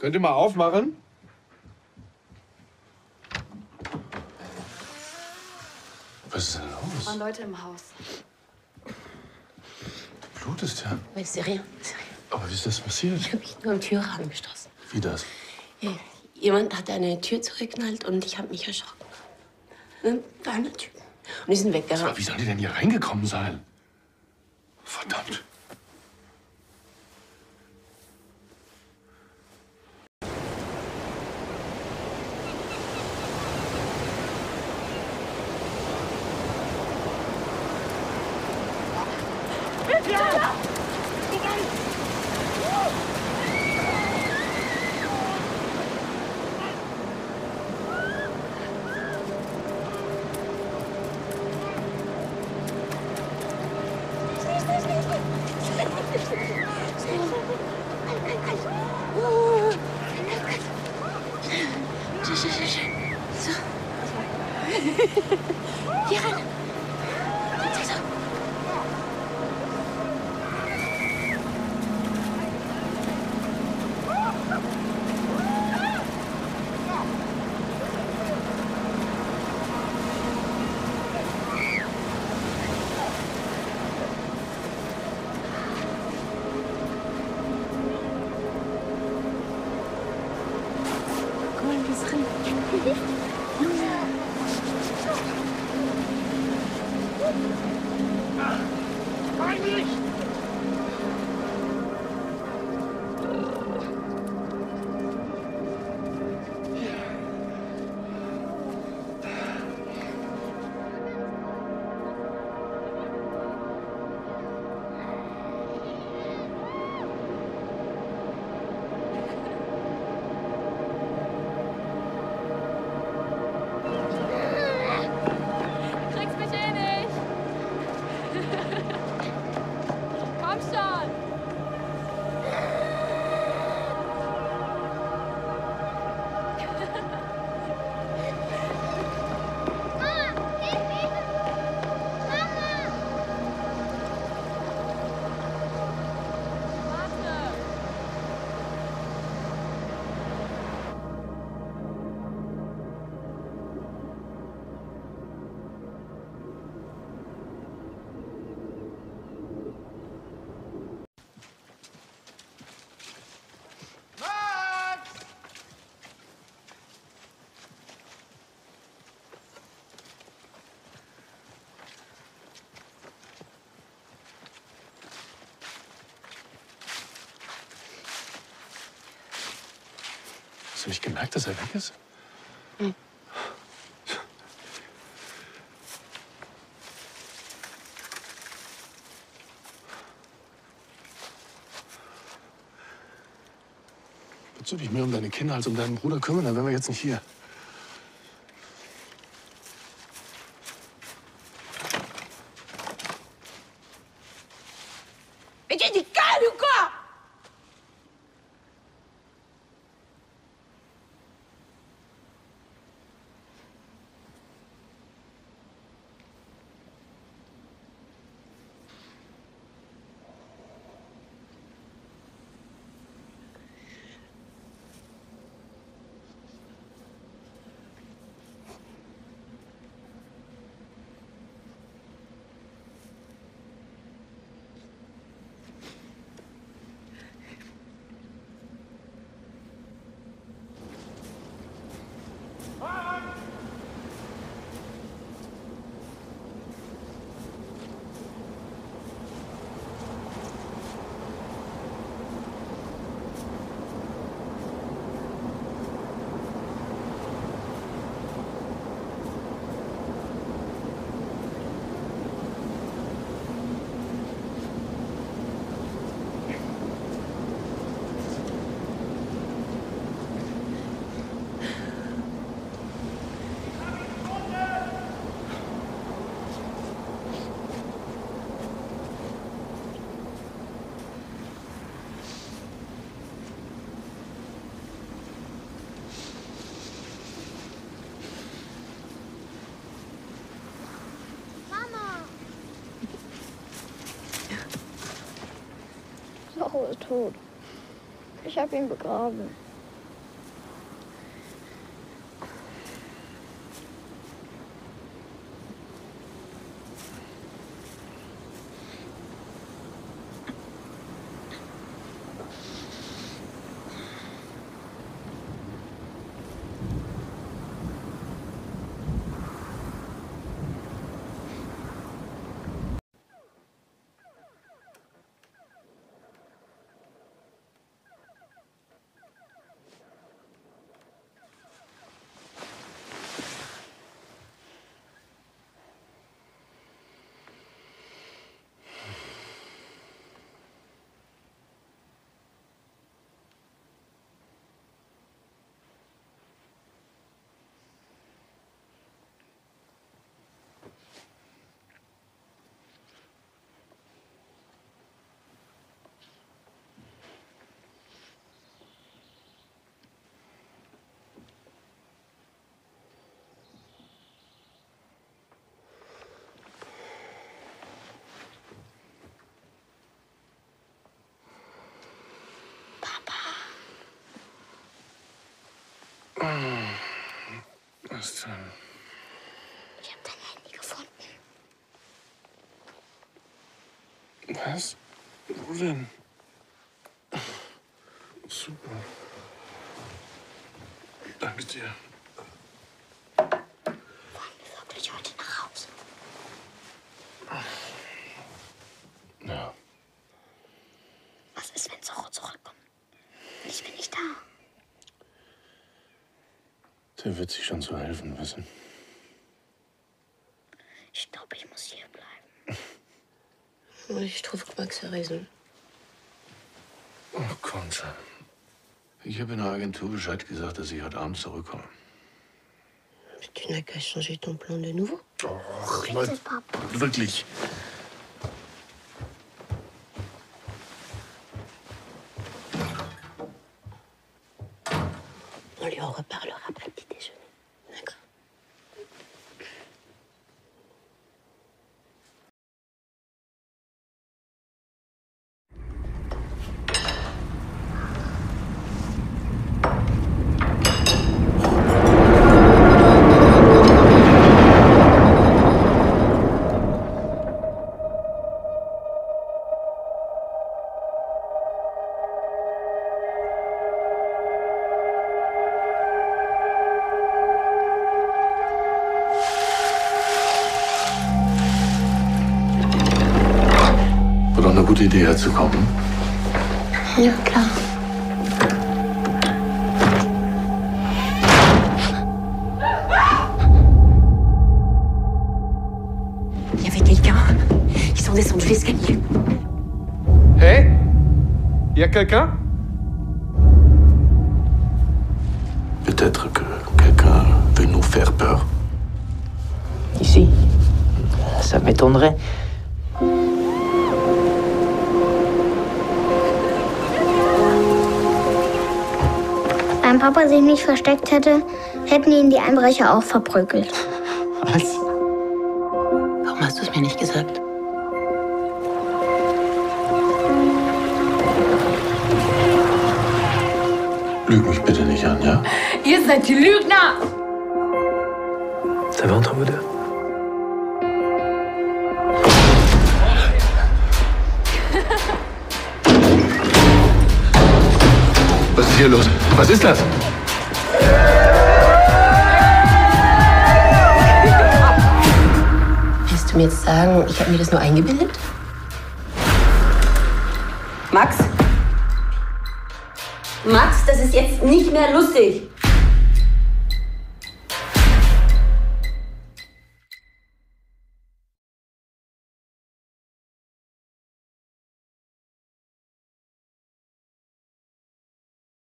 Könnt ihr mal aufmachen? Was ist denn Es waren los? Leute im Haus. Du blutest ja. Mais c'est rien, c'est rien. Aber wie ist das passiert? Ich habe mich nur am Türrahmen gestoßen. Wie das? Ja, Jemand hat eine Tür zurückgeknallt und ich habe mich erschrocken. Dann war eine Tür. Und die sind Aber weggerannt. wie soll die denn hier reingekommen sein? Verdammt. Guck mal, wie Komm Hast du nicht gemerkt, dass er weg ist? Würdest du dich mehr um deine Kinder als um deinen Bruder kümmern, dann wären wir jetzt nicht hier. Sacho ist tot. Ich habe ihn begraben. Was denn? Ich habe dein Handy gefunden. Was? Wo denn? Super. Danke dir. Wollen wir wirklich heute nach Hause? Ja. Was ist, wenn Zorro zurückkommt? Ich bin nicht da. Der wird sich schon zu helfen wissen. Ich glaube, ich muss hier bleiben. Ich trouve que Max raison. Oh, komm schon. Ich habe in der Agentur Bescheid gesagt, dass ich heute Abend zurückkomme. Tu n'as qu'à changer ton plan de nouveau. Och, Bitte, Papa. Wirklich. On lui en reparlera Ja, klar. Il y avait quelqu'un. Ils sont descendus l'escalier. Hé? Y a quelqu'un? Peut-être que quelqu'un veut nous faire peur. Ici Ça m'étonnerait. Wenn Papa sich nicht versteckt hätte, hätten ihn die Einbrecher auch verprügelt. Was? Warum hast du es mir nicht gesagt? Lüg mich bitte nicht an, ja? Ihr seid die Lügner! Ça va entre vous deux Was ist hier los? Was ist das? Willst du mir jetzt sagen, ich habe mir das nur eingebildet? Max? Max, das ist jetzt nicht mehr lustig.